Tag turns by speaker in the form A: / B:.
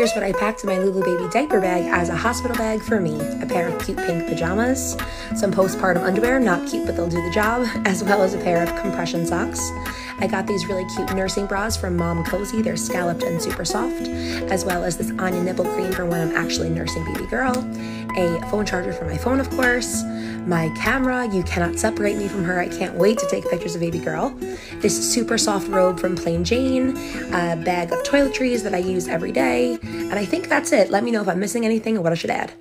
A: Here's what I packed in my Luli Bebé diaper bag as a hospital bag for me. A pair of cute pink pajamas, some postpartum underwear, not cute but they'll do the job, as well as a pair of compression socks. I got these really cute nursing bras from Momcozy. They're scalloped and super soft, as well as this Anya nipple cream for when I'm actually nursing baby girl. A phone charger for my phone, of course. My camera, you cannot separate me from her. I can't wait to take pictures of baby girl. This super soft robe from Plain Jane, a bag of toiletries that I use every day, and I think that's it. Let me know if I'm missing anything or what I should add.